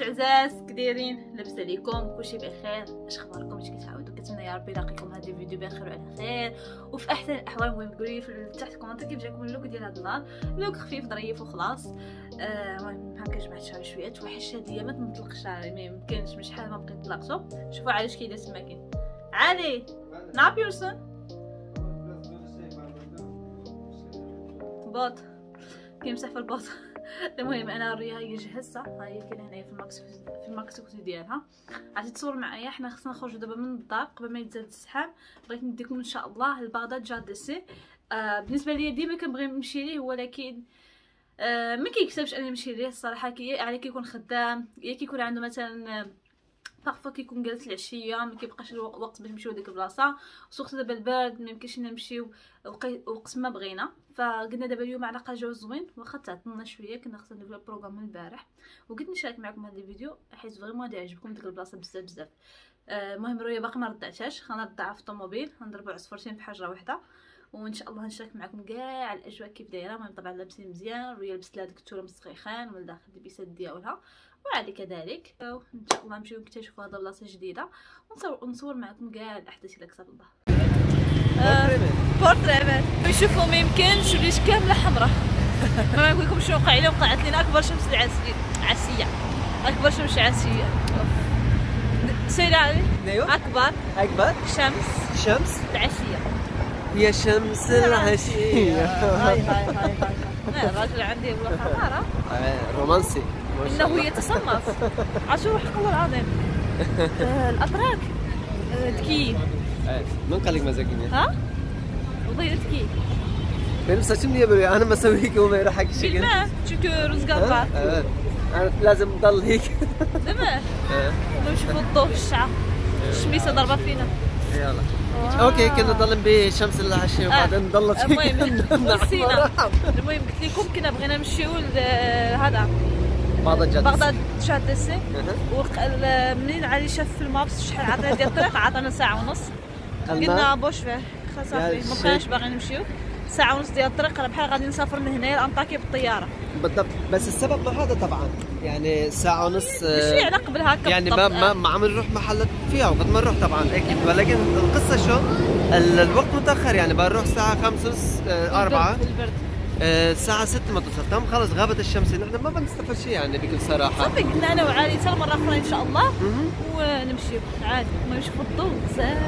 الناس العزاز كديرين لاباس عليكم؟ كلشي بخير. اش اخباركم؟ اش كتعاودوا كنتمنى يا ربي يلاقيكم هذا الفيديو بخير وعلى خير. وفي أحسن الأحوال المهم قولوا لي في تحت كومنتات كيف جاكم اللوك ديال هذا النهار. لوك خفيف ظريف وخلاص. آه، المهم آه هكا جمعت شعري شوية. توحش هادي ما تنطلق شعري ما يمكنش من شحال ما بقيت طلقته شوفوا علاش كيدير السماكين علي ناب يورسون. بوط. كيمسح في البوط. المهم أنا هي جهزتها ها هي كاينة هنايا في الماكس في الماكس ديالها. عاد تصور معايا حنا خصنا نخرجوا دابا من الدار قبل ما يتزاد الزحام بغيت نديكم إن شاء الله ل Bağdat Caddesi آه بالنسبة ليا ديما كنبغي نمشي ليه ولكن آه ما كيكتبش انني نمشي ليه الصراحة. يا علي كيكون خدام يا كيكون عنده مثلا parfois كيكون جالس العشية ما كيبقاش الوقت باش نمشيو ديك البلاصه سوقت دابا البرد ما يمكنش نمشيو وقت ما بغينا. فقلنا دابا اليوم الاقل جو زوين واخا تعطلنا شوية كنا خصنا نديرو ال programme من البارح. وقلت نشارك معكم هذا الفيديو حيت vraiment غادي يعجبكم ديك البلاصة بزاف بزاف. آه، المهم رويا باقي ما رضعتهاش غنرضعها في الطوموبيل غنضربو عصفورتين بحجره واحدة وإن شاء الله نشارك معكم كاع الأجواء كيف دايرة. المهم طبعا لابسين مزيان رويا لبست لها ديك التوره مسخيخان من داخل البيسات ديالها وعلي كذلك. إن شاء الله نمشيو نكتشفوا هذا بلاصة جديدة ونصور ونصور معكم كاع الأحداث اللي كتب الله بورتريمات نشوفوا ما يمكنش وليش كاملة حمراء. ما نقول لكم شنو وقع لي وقعت لنا أكبر شمس عسية. أكبر شمس عسية. سير علي أيوه أكبر. أكبر. شمس. شمس. العشيه يا شمس العشيه هاي هاي هاي هاي الراجل عندي والله حمارة رومانسي انه يتصنف عاشور حق الله العظيم الاتراك ذكي من قال لك مزاجية؟ ها وضيع ذكي saçım niye böyle? أنا مسوي هيك وما يروح حق var. Evet. أنا لازم ضل هيك değil mi? نشوفوا الضوء الشعة الشميسة ضربة فينا يلا أوكي كنا ضلنا بشمس العشية وبعدين ضلت هيك المهم نسينا. المهم قلت لكم كنا بغينا نمشيو لهذا بغداد جادة بغداد جادسي منين علي شاف في المابس شحال عطينا ديال الطريق عطانا ساعة ونص. قلنا بوش فيه. صافي. ما بقيناش باغيين نمشيو. ساعة ونص ديال الطريق راه بحال غادي نسافر من هنايا لأنطاكيا بالطيارة. بالضبط. بس السبب ما هذا طبعا يعني ساعة ونص ماشي على قبل هكا يعني ما ما, ما عم نروح محلات فيها وقت ما نروح طبعا أكيد. ولكن القصة شو؟ الوقت متأخر يعني بنروح الساعة خمسة ونص آه، أربعة. البرد. آه، الساعة 6 ما توصل. تم خلص غابت الشمس. نحن ما بنستفاد شيء يعني بكل صراحة. صافي قلنا أنا وعلي حتى مرة أخرى إن شاء الله. ونمشيو عادي ما نشوفوا الضوء. بزاف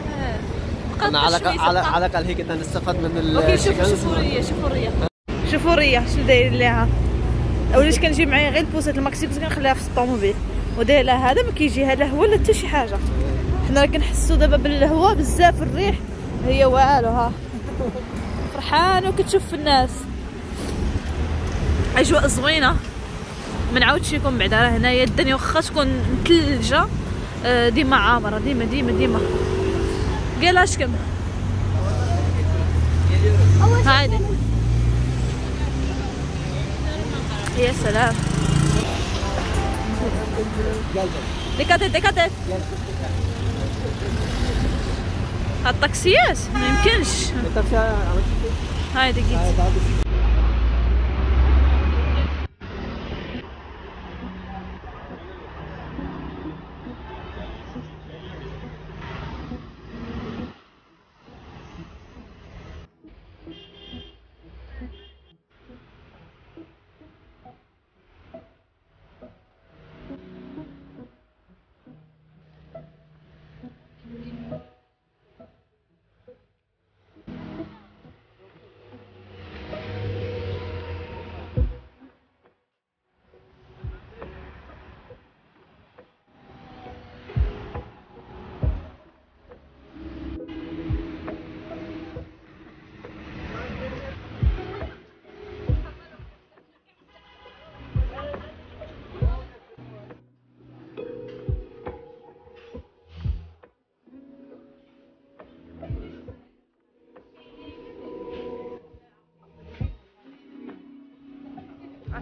أنا على على على الأقل هيك بدنا نستفاد من ال OK شوفوا شوفوا ريا شوفوا ريا شوفوا ريا شنو داير ليها. اوليش كنجيب معايا غير ال poussette ال maxi كنت كنخليها في الطوموبيل. وداير لها هذا ما كيجيها لا هو لا حتى شي حاجة. حنا راه كنحسوا دابا بالهواء بزاف الريح. هي والو ها. فرحانه وكتشوف في الناس. أجواء زوينة. ما نعاودش لكم بعدا راه هنايا الدنيا واخا تكون مثلجه آه، ديما عامرة ديما ديما ديما. قال اشكم هايدي يا سلام دكاتت دكاتت الطاكسيات ما يمكنش هاي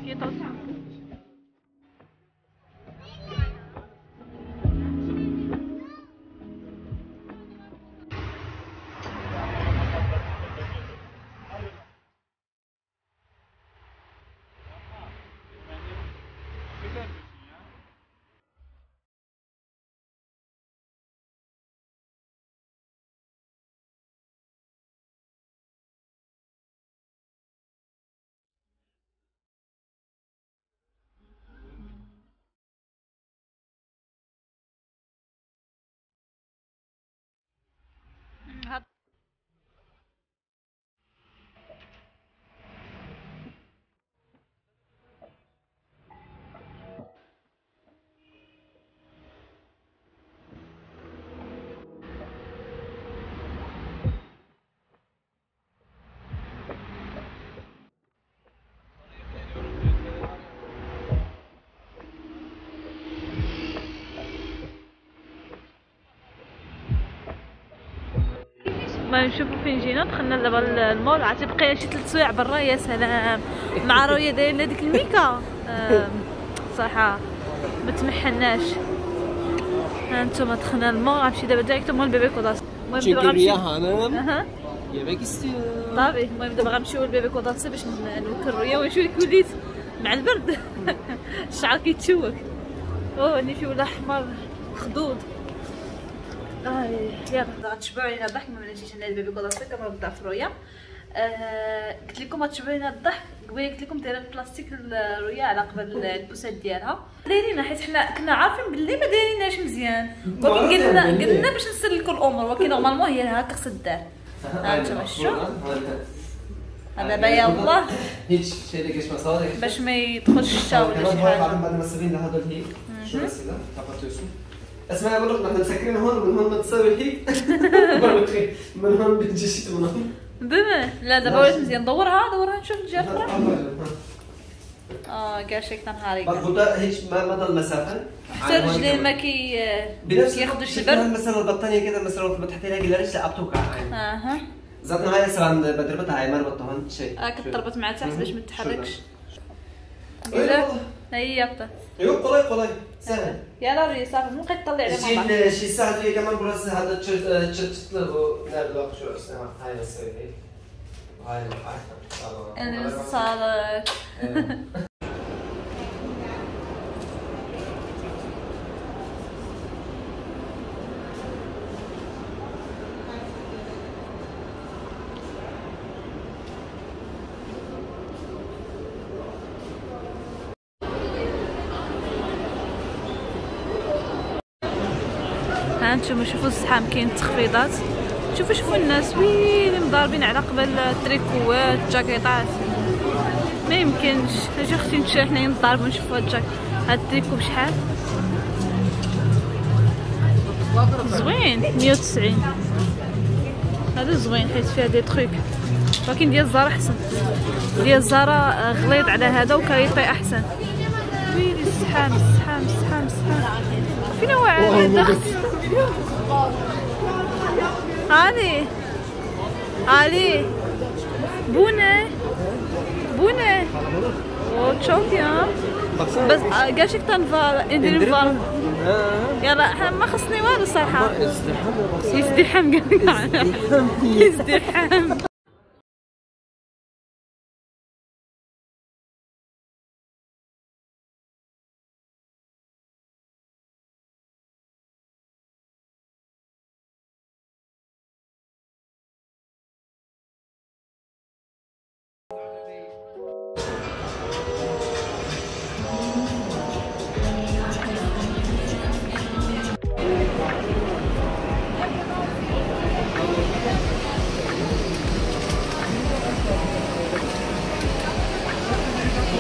别倒下 المهم شوفوا فين جينا. دخلنا دابا المول عرفتي بقينا شي ثلاث سوايع برا. يا سلام. مع رويا دايرين هذيك الميكا. صراحة ما تمحناش. ها أنتم دخلنا المول. غنمشي دابا directement ل bebek odası المهم دابا غنمشي. tabii المهم دابا غنمشيو ل bebek odası باش نوكل رويا ونشوف الكوليت مع البرد. الشعر كيتشوك. أوه نيفي ولا حمر خدود. يلا غتشبعوا علينا الضحك ما نجيش أنا ال bebek odası كما بدا في رويا آه، قلت لكم غتشبعوا علينا الضحك قبيله قلت لكم دايره البلاستيك الرويا على قبل ال poussette ديالها دايرينها حيت حنا كنا عارفين باللي ما دايرينهاش مزيان ولكن قلنا قلنا باش نسلكوا الأمور ولكن normalement هي هكا خصها دار ها أنتم شوف هذا. Sağda geç. باش ما يدخلش الشتا ولا شي حاجة ما هيك كذا. اسمعي أقول لك نحن مسكرين هون من هون بتسوي هيك. من هون بتجي شيء من هون. بما. لا دابا ولات مزيان دورها دورها نشوف الجهه الاخرى آه كاع شي نهاري Bak burada hiç ما ما ضل مسافة. حتى رجلين ما كي بنفس كياخذوش شفنا البرد مثلا البطانية كده مثلا لو بتحطي لها رجل لا بتوقع يعني أها. ذاتنا هاي عند بدربتها هاي مربطة هون شيء. راك تربط مع تحت باش ما تتحركش. اي يابطه يو قلاي قلاي سهل يلا ري صافي قيطلع عليه مع بعض شيء شيء سهل فيه كمان براسي هذا تشت له نار الوقت شو اسمها هاي هيك هاي الصالة أنتم شوفوا الزحام كاين تخفيضات. شوفوا شوفوا الناس ويلي مضاربين على قبل التريكوات الجاكيطات ما يمكنش. أجي أختي نمشيو حنايا نضاربوا نشوفوا هاد الجاك هاد التريكو بشحال. زوين 190 هذا زوين حيت فيها des trucs. ولكن ديال الزارا أحسن. ديال الزارا آه، غليظ على هذا وكريطي أحسن. ويلي الزحام الزحام الزحام الزحام فين هو علي علي بونه أو تشوف يا بس آه، قال شك تنفال ندير الفال يلا ح- ما خصني والو صراحة. يزدحم قال يزدحم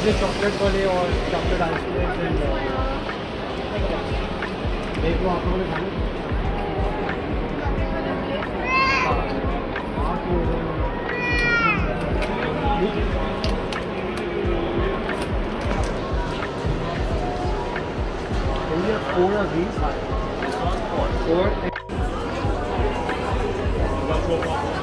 मुझे chocolate वाले और chocolate ice cream and एक वो आप लोगों ने? खाने four of these. Four.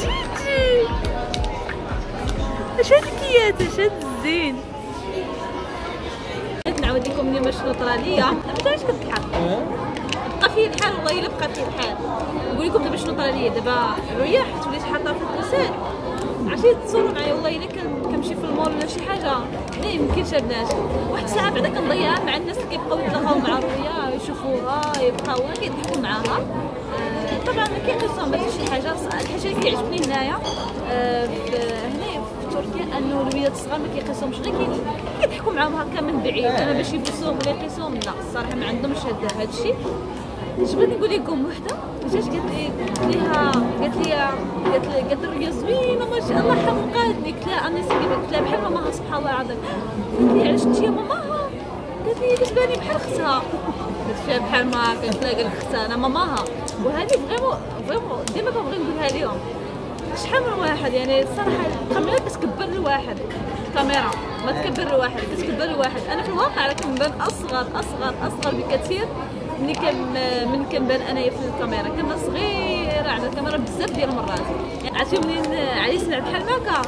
جيجي اش هاد الكيات اش هاد الزين نعاود لكم اليوم الشنطره ليا. انت علاش كتضحك بقى فيه الحال والله إلا بقى فيه الحال. نقول لكم دابا شنو طرا ليا. دابا رياح وليت حاطه في البوسات عرفتي؟ تصوروا معايا والله إلا كنمشي في المول ولا شي حاجة. ما يمكنش البنات واحد الساعة بعدا كنضيعها مع الناس اللي كيبقاو يتلاقاو مع رؤيا يشوفوها يبقاو كيضحكوا معاها. طبعا ما كيقيسوهم بس شي حاجة الحاجة اللي كيعجبني هنايا آه، في هنايا في تركيا أنه الوليدات الصغار ما كيقيسوهمش غير كي- كيضحكوا معاهم هكا من بعيد أما باش يبوسوهم ولا يقيسوهم لا الصراحة ما عندهمش هذا الشيء بغيت نقول لكم وحدة جات قالت لي ليها قالت لي قالت لي قالت لي زوينه ما شاء الله حمقاتني قلت لها سيدي قلت لها بحال ماماها سبحان الله العظيم. قالت لي علاش انت يا ماماها؟ قالت لي كتباني بحال اختها. قلت فيها بحال ما قالت لها قال اختها أنا ماماها. وهذه vraiment vraiment ديما كنبغي نقولها لهم شحال من واحد يعني الصراحه الكاميرا كتكبر الواحد الكاميرا ما تكبر الواحد كتكبر الواحد أنا في الواقع راه كنبان أصغر أصغر أصغر بكثير ملي كان من كنبان أنايا في الكاميرا. كنبان صغيره على الكاميرا بزاف ديال المرات. يعني عرفتي منين عريس لعب بحال هكا؟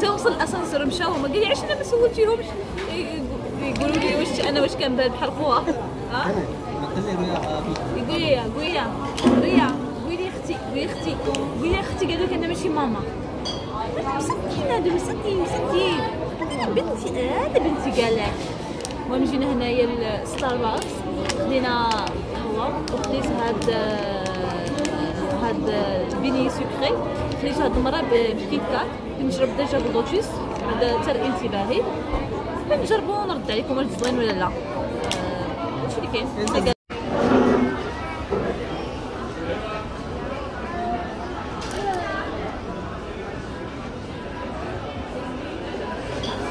توصل الاسانسير مشاو هما قال لي علاش أنا ما سولتيهمش؟ يقولوا لي واش أنا واش كنبان بحال خوها قولي ريا قولي لي أختي قولي لي أختي قولي لي أختي قالوا لك أنا ماشي ماما مسكين هادو مسكين مسكين بنتي هذا بنتي قال لك المهم جينا هنايا لستاربكس خدينا قهوه وخديت هاد هاد بيني سكري خديت هاد المره بكيت كات déjà باللوتس هذا تر انتباهي نجربو ونرد عليكم واش زوين ولا لا هادشي اللي كاين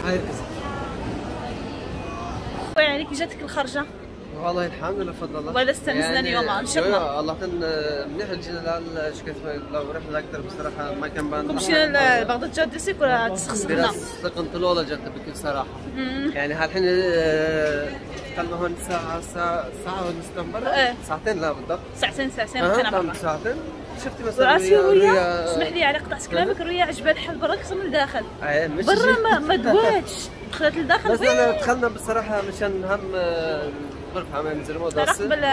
هاي القصة يعني الخرجه والله الحمد لله بفضل الله. ولا استانسنا اليوم، إن شاء الله. مليح جينا شو كنت لو رحنا أكثر بصراحة ما كان بان. مشينا لبغداد جات ديسيك ولا تسخسخنا دراسة قنطلولة جات بكل صراحة. يعني هالحين آه، دخلنا هون ساعة ساعة ساعة ونص من برا. إيه. ساعتين لا بالضبط. ساعتين ساعتين برا. ساعتين. شفتي مثلا رؤيا- اسمح لي على قطعت كلامك رؤيا عجبها الحال برا أكثر من الداخل آه، برا ما دواتش دخلت لداخل بس أنا دخلنا بصراحة مشان هم آه، الغرفة عم نزرمو قبل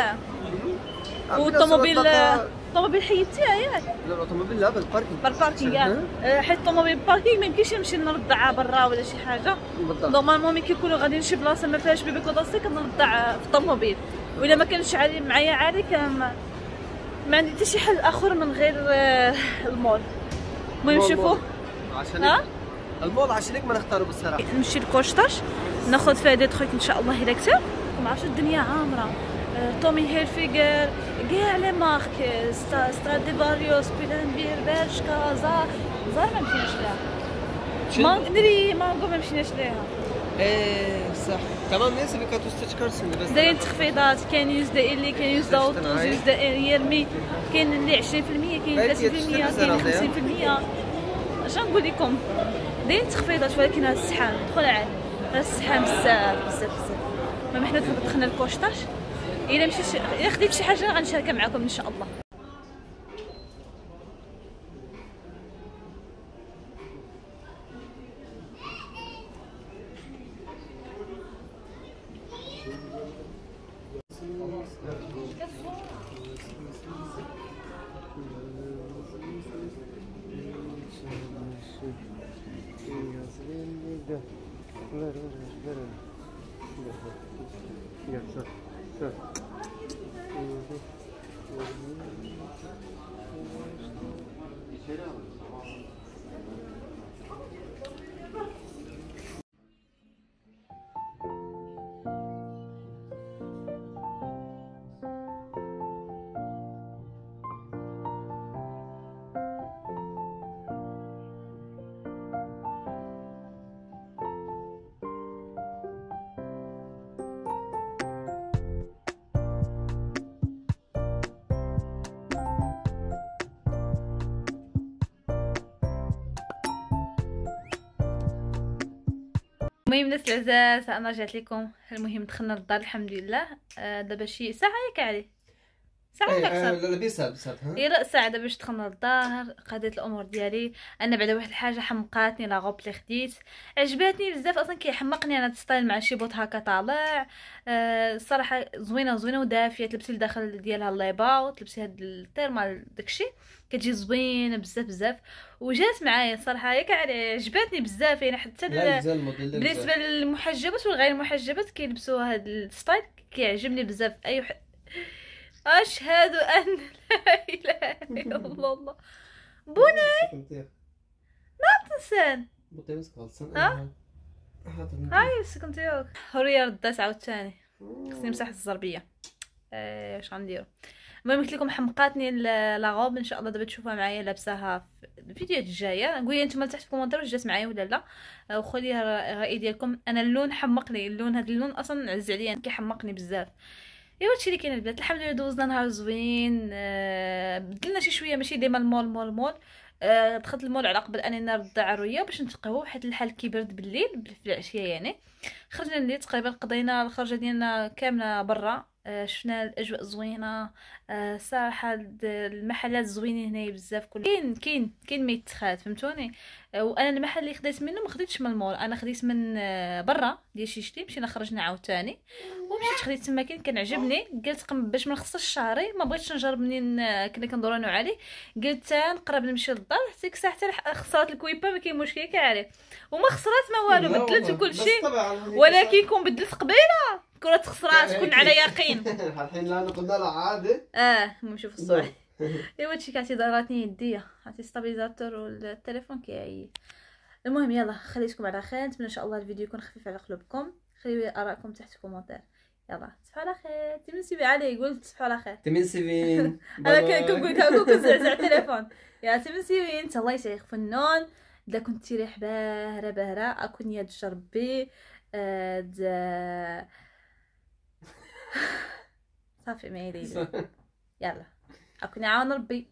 والطوموبيل الطوموبيل حيدتيها ياك لا بال parking. بال parking آه، حيت الطوموبيل بال parking ما يمكنش نمشي نرضعها برا ولا شي حاجة. normalement ملي كيكونوا غاديين شي بلاصة ما فيهاش bebek odası كنرضع في الطوموبيل وإلا ما كانش علي معايا علي كان ما- ما عندي حتى شي حل آخر من غير آه، المول. المهم شوفوا. عشان المول عشان هيك ما نختاروا بالصراحة. نمشي ل Koçtaş ناخذ فيها دي تخيك إن شاء الله الا كتب ما عرفتش الدنيا عامرة. آه، تومي هيلفيغر كاع les marques ستا Stradivarius Pull&Bear Bershka زارا زارا ما مشيناش ليها ما ندري مانغو ما مشيناش ليها إيه صح. كمان الناس اللي كانت تستشكر بس دايرين تخفيضات كاين yüzde elli كاين yüzde otuz. yüzde yirmi كاين اللي 20% كاين 30% بقيتي تشتري كاين زارا 50% اش نقول لكم؟ دايرين تخفيضات ولكن هذا السحام. دخل عاد. السحام بزاف بزاف بزاف. المهم حنا دخلنا الكوشطاش إلا مشيت شي- إلا خديت شي حاجة غنشاركها معكم إن شاء الله. İçeri alın. Tamam. المهم الناس العزاز أنا رجعت لكم. المهم دخلنا للدار الحمد لله. آه، دابا شي ساعة ياك علي ساعه ولا أكثر لا بيسأل بيسأل ها؟ اي رأس ساعة باش دخلنا للدار قضيت الأمور ديالي. أنا بعدا واحد الحاجة حمقاتني la robe اللي خديت. عجباتني بزاف أصلا كيحمقني أنا style مع شي بوط هكا طالع. آه الصراحة زوينة زوينة ودافية. تلبسي لداخل ديالها les bas وتلبسي هاد ال thermal داكشي. كتجي زوينة بزاف بزاف. وجات معايا الصراحه علي عجباتني بزاف. يعني حتى بالنسبة للمحجبات والغير محجبات كيلبسوا هاد ال style كيعجبني بزاف. أي وح... أشهد أن لا إله إلا الله. بوني. انسان ها؟ هاي سكنتيوك هوريا ردات عاوتاني خصني نمسح الزربية. آه، اش غنديرو؟ المهم قلت لكم حمقاتني ال- la robe إن شاء الله دابا تشوفوها معايا لابساها في الفيديوهات الجاية. قولي نتوما تحت في ال commentaire واش جات معايا ولا لا. آه، وخلي الرأي ديالكم. أنا اللون حمقني. اللون هذا اللون أصلا عز عليا. كيحمقني بزاف. ايوا هادشي اللي كاين البنات الحمد لله دوزنا نهار زوين آه، بدلنا شي شوية ماشي ديما المول مول مول. آه، دخلت المول على قبل انني نرضع رويا باش نتقهوى حيت الحال كيبرد بالليل في العشية يعني. خرجنا الليل تقريبا قضينا الخرجة ديالنا كاملة برا آه، شفنا الأجواء زوينة. آه، صراحة المحلات زوينين هنايا بزاف كل كاين كاين كاين ما يتخاد فهمتوني؟ آه، وأنا المحل اللي خديت منه ما خديتش من المول أنا خديت من آه، برا ديال شيشتي مشينا خرجنا عاوتاني ومشيت خديت تما كاين كان عجبني قلت قم باش ما نخسرش شعري ما بغيتش نجرب منين آه، كنا كندورو أنا وعلي قلت نقرب نمشي للدار حتى ديك الساعة حتى خسرت الكويبة ما كاين مشكل كعارف وما خسرت ما والو بدلت كل شيء ولكن كون بدلت قبيلة كره خسرات كون على يقين الحين لا له عادي. آه نشوف الصبح. ايوا هادشي كاعتي ضراتني يديا عرفتي ستابيزاتور والتليفون كيعيي المهم يلا خليتكم على خير. نتمنى إن شاء الله الفيديو يكون خفيف على قلوبكم. خليو آرائكم تحت في الكومنتير يلا تصبحوا على خير. تمسي علي قول تصبحوا على خير. تمين سيفين أنا كنقول كنقول كنزعزع التليفون. يا تمسي وين الله يسعيك فنون. دا كنت تيريح باهرة باهرة اكون يد ربي آه، صافي ما يلي يلا. اكون عاون ربي